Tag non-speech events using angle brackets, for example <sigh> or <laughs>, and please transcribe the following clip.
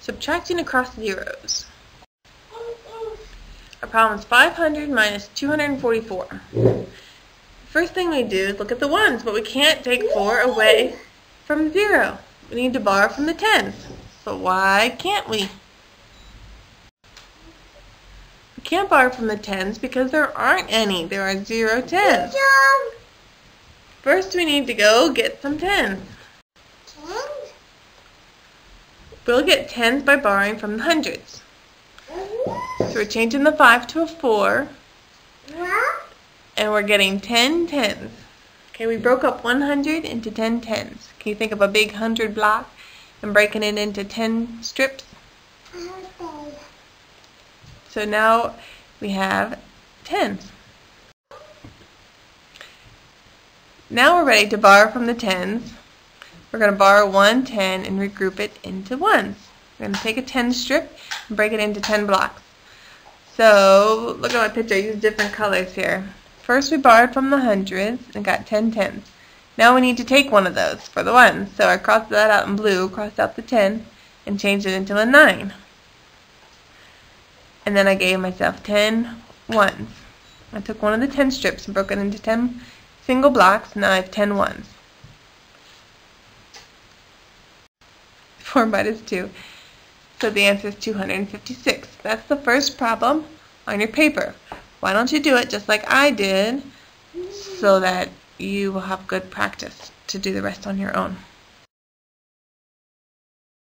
Subtracting across zeros. Our problem is 500 minus 244. First thing we do is look at the ones, but we can't take 4 away from 0. We need to borrow from the tens. But why can't we? We can't borrow from the tens because there aren't any. There are zero tens. First we need to go get some tens. We'll get tens by borrowing from the hundreds. So we're changing the 5 to a 4. And we're getting 10 tens. Okay, we broke up 100 into 10 tens. Can you think of a big 100 block and breaking it into 10 strips? So now we have tens. Now we're ready to borrow from the tens. We're going to borrow one 10 and regroup it into ones. We're going to take a 10 strip and break it into 10 blocks. So, look at my picture. I used different colors here. First we borrowed from the hundreds and got 10 tens. Now we need to take one of those for the ones. So I crossed that out in blue, crossed out the 10, and changed it into a 9. And then I gave myself 10 ones. I took one of the 10 strips and broke it into 10 single blocks. And now I have 10 ones. 4 <laughs> minus 2. So the answer is 256. That's the first problem on your paper. Why don't you do it just like I did so that you will have good practice to do the rest on your own.